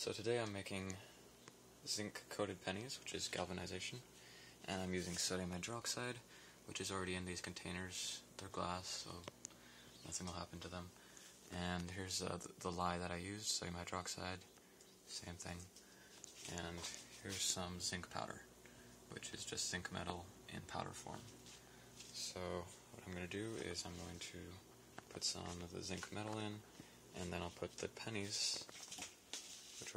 So today I'm making zinc coated pennies, which is galvanization, and I'm using sodium hydroxide, which is already in these containers. They're glass, so nothing will happen to them. And here's uh, the lye that I used, sodium hydroxide, same thing. And here's some zinc powder, which is just zinc metal in powder form. So what I'm going to do is I'm going to put some of the zinc metal in, and then I'll put the pennies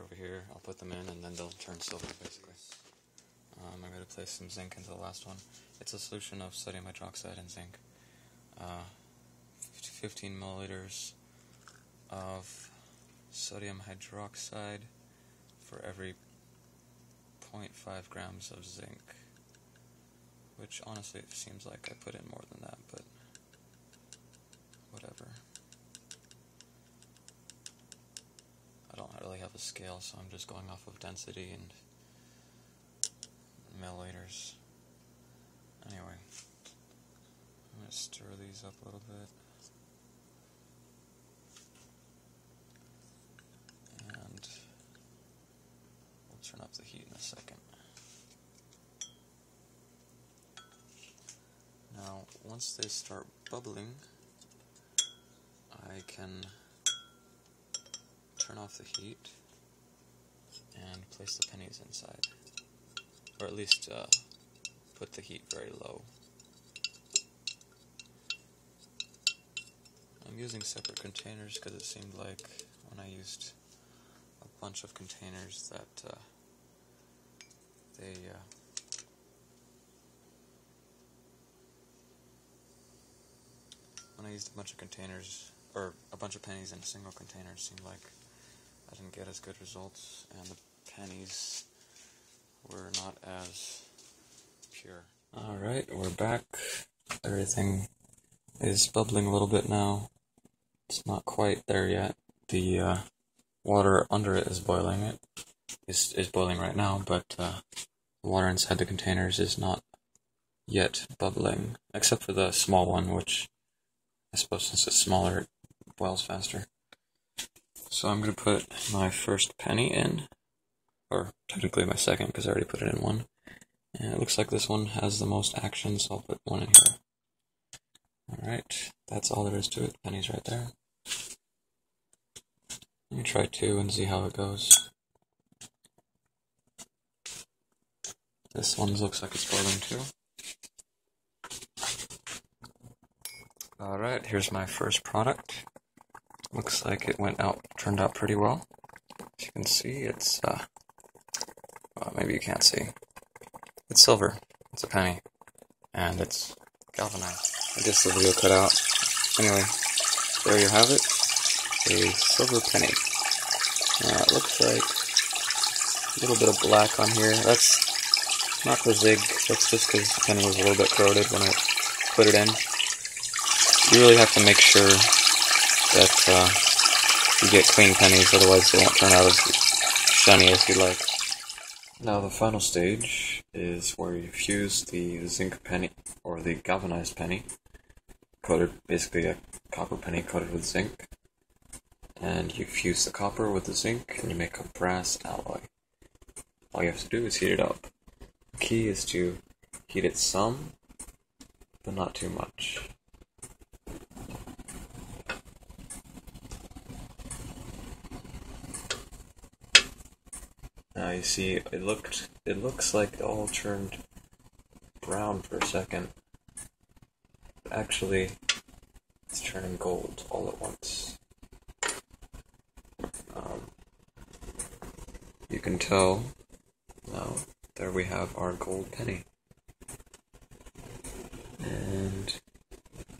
over here. I'll put them in and then they'll turn silver basically. Um, I'm going to place some zinc into the last one. It's a solution of sodium hydroxide and zinc. Uh, 15 milliliters of sodium hydroxide for every 0.5 grams of zinc. Which honestly it seems like I put in more than that, but whatever. I don't really have a scale, so I'm just going off of density and milliliters. Anyway, I'm going to stir these up a little bit. And we'll turn up the heat in a second. Now, once they start bubbling, I can turn off the heat place the pennies inside. Or at least uh, put the heat very low. I'm using separate containers because it seemed like when I used a bunch of containers that uh, they uh, when I used a bunch of containers or a bunch of pennies in a single container it seemed like I didn't get as good results, and the pennies were not as pure. Alright, we're back. Everything is bubbling a little bit now. It's not quite there yet. The uh, water under it is boiling. It is, is boiling right now, but uh, the water inside the containers is not yet bubbling, except for the small one, which I suppose since it's smaller, it boils faster. So I'm going to put my first penny in, or technically my second because I already put it in one. And it looks like this one has the most action, so I'll put one in here. Alright, that's all there is to it. Penny's right there. Let me try two and see how it goes. This one looks like it's boiling too. Alright, here's my first product. Looks like it went out, turned out pretty well. As you can see, it's, uh, maybe you can't see. It's silver. It's a penny. And it's galvanized. I guess the video cut out. Anyway, there you have it. A silver penny. Now, it looks like a little bit of black on here. That's not the zinc. That's just because the penny was a little bit corroded when I put it in. You really have to make sure that uh, you get clean pennies, otherwise they won't turn out as shiny as you'd like. Now the final stage is where you fuse the zinc penny, or the galvanized penny, coated, basically a copper penny coated with zinc, and you fuse the copper with the zinc and you make a brass alloy. All you have to do is heat it up. The key is to heat it some, but not too much. Now you see, it looked, it looks like it all turned brown for a second. Actually, it's turning gold all at once. Um, you can tell now, there we have our gold penny. And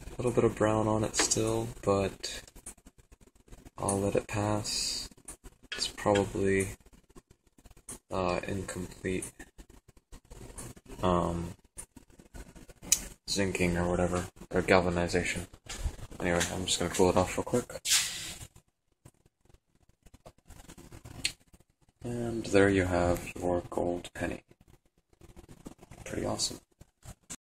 a little bit of brown on it still, but I'll let it pass. It's probably uh, incomplete um, zinking or whatever, or galvanization. Anyway, I'm just gonna cool it off real quick. And there you have your gold penny. Pretty awesome.